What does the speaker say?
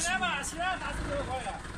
起来吧，起来打字就可以了。